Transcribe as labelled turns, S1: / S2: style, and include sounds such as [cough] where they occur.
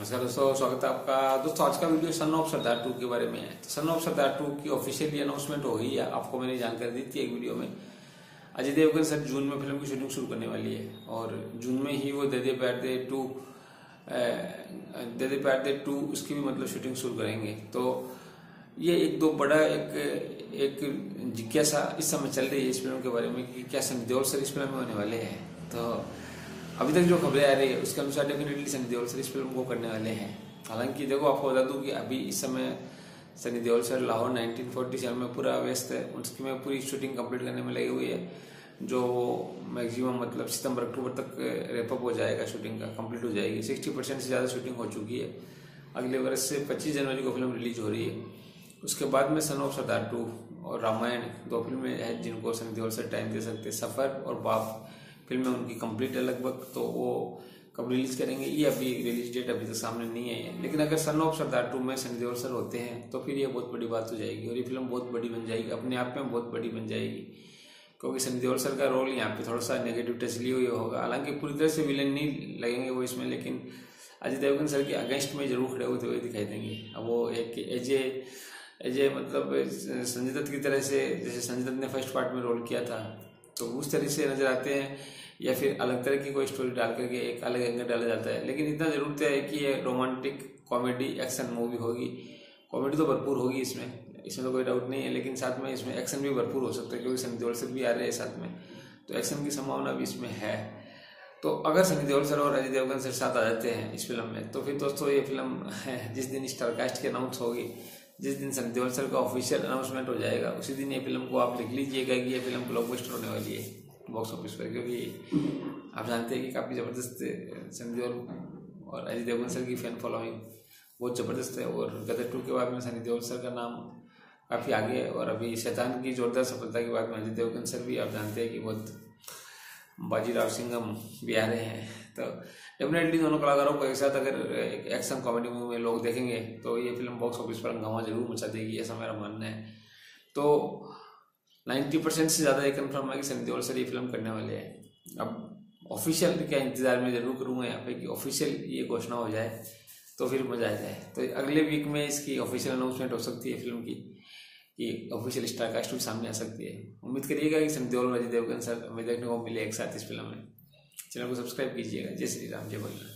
S1: नमस्कार दोस्तों, स्वागत है आपका। दोस्तों, आज का video son of Sardaar two के बारे में है। तो सन ऑफ़ सरदार टू की ऑफिशियली अनाउंसमेंट हो गई है, आपको मैंने जानकारी दी थी एक वीडियो में। अजय देवगन सर जून में फ़िल्म की शूटिंग शुरू करने वाली है और जून में ही वो दे दे दे to they they they to उसकी भी मतलब शूटिंग शुरू करेंगे। तो ये एक दो बड़ा एक एक जिज्ञासा इस समय चल रही है इस फ़िल्म के बारे में कि क्या सनी सर इस फ़िल्म में होने वाले हैं। तो अभी तक जो खबरें आ रही है, उसके अनुसार डेफिनेटली सनी देओल सर इस फ़िल्म को करने वाले हैं। हालाँकि देखो, आपको बता दूँ कि अभी इस समय सनी देओल सर लाहौर 1947 में पूरा व्यस्त है। उसकी में पूरी शूटिंग कंप्लीट करने में लगी हुई है, जो मैक्सिमम मतलब सितंबर, अक्टूबर तक रेपअप हो जाएगा शूटिंग का कंप्लीट हो जाएगी। सिक्सटी परसेंट से ज़्यादा शूटिंग हो चुकी है। अगले वर्ष से पच्चीस जनवरी को फ़िल्म रिलीज़ हो रही है। उसके बाद में सन ऑफ़ सरदार टू और रामायण दो फ़िल्में हैं जिनको सनी देओल सर टाइम दे सकते सफ़र और बाप। फ़िल्में उनकी कंप्लीट है लगभग तो वो कब रिलीज़ करेंगे? ये अभी रिलीज़ डेट अभी तक सामने नहीं आई है। लेकिन अगर सन ऑफ़ सरदार टू में सनी देओल सर होते हैं तो फिर ये बहुत बड़ी बात हो जाएगी और ये फ़िल्म बहुत बड़ी बन जाएगी, अपने आप में बहुत बड़ी बन जाएगी। क्योंकि सनी देओल सर का रोल यहाँ पे थोड़ा सा नेगेटिव टच लिए हुए होगा। हालाँकि पूरी तरह से विलन नहीं लगेंगे वो इसमें, लेकिन अजय देवगन सर के अगेंस्ट में ज़रूर खड़े होते हुए दिखाई देंगे। अब वो एक एजे एजे मतलब संजय दत्त की तरह से, जैसे संजय दत्त ने फ़र्स्ट पार्ट में रोल किया था तो उस तरीके से नज़र आते हैं, या फिर अलग तरह की कोई स्टोरी डाल करके एक अलग एंगल डाला जाता है। लेकिन इतना ज़रूर तय है कि ये रोमांटिक कॉमेडी एक्शन मूवी होगी। कॉमेडी तो भरपूर होगी इसमें इसमें तो कोई डाउट नहीं है, लेकिन साथ में इसमें एक्शन भी भरपूर हो सकता है, क्योंकि सनी देओल सर भी आ रहे हैं साथ में। तो एक्शन की संभावना भी इसमें है। तो अगर सनी देओल सर और अजय देवगन सर साथ आ जाते हैं इस फ़िल्म में तो फिर दोस्तों ये फ़िल्म [laughs] जिस दिन स्टारकास्ट की अनाउंस होगी जिस दिन देओल सर का ऑफिशियल अनाउंसमेंट हो जाएगा, उसी दिन ये फ़िल्म को आप लिख लीजिएगा कि ये फ़िल्म ब्लॉकबस्टर होने वाली है बॉक्स ऑफ़िस पर, क्योंकि आप जानते हैं कि काफ़ी ज़बरदस्त सनी देओल और अजय देवगन सर की फ़ैन फॉलोइंग बहुत ज़बरदस्त है, और गदर टू के बाद में सनी देओल सर का नाम काफ़ी आगे है, और अभी शैतान की जोरदार सफलता के बाद में अजय देवगन सर भी, आप जानते हैं कि बहुत बाजीराव सिंघम भी आ रहे हैं। तो डेफिनेटली दोनों कलाकारों को एक साथ अगर एक एक्शन कॉमेडी मूवी में लोग देखेंगे तो ये फ़िल्म बॉक्स ऑफ़िस पर हंगामा ज़रूर मचा देगी, ऐसा मेरा मानना है। तो नाइन्टी परसेंट से ज़्यादा ये कन्फर्म है कि सनी देओल सर ये फ़िल्म करने वाले हैं। अब ऑफिशियल क्या इंतज़ार में ज़रूर करूँगा यहाँ पे कि ऑफिशियल ये घोषणा हो जाए तो फिर मज़ा आ जाए। तो अगले वीक में इसकी ऑफिशियल अनाउंसमेंट हो सकती है फ़िल्म की। कि ऑफिशियल स्टार कास्ट भी सामने आ सकती है। उम्मीद करिएगा कि सनी देओल अजय देवगन सर हमें देखने को मिले एक साथ इस फ़िल्म में। चैनल को सब्सक्राइब कीजिएगा। जय श्री राम, जय बल्ला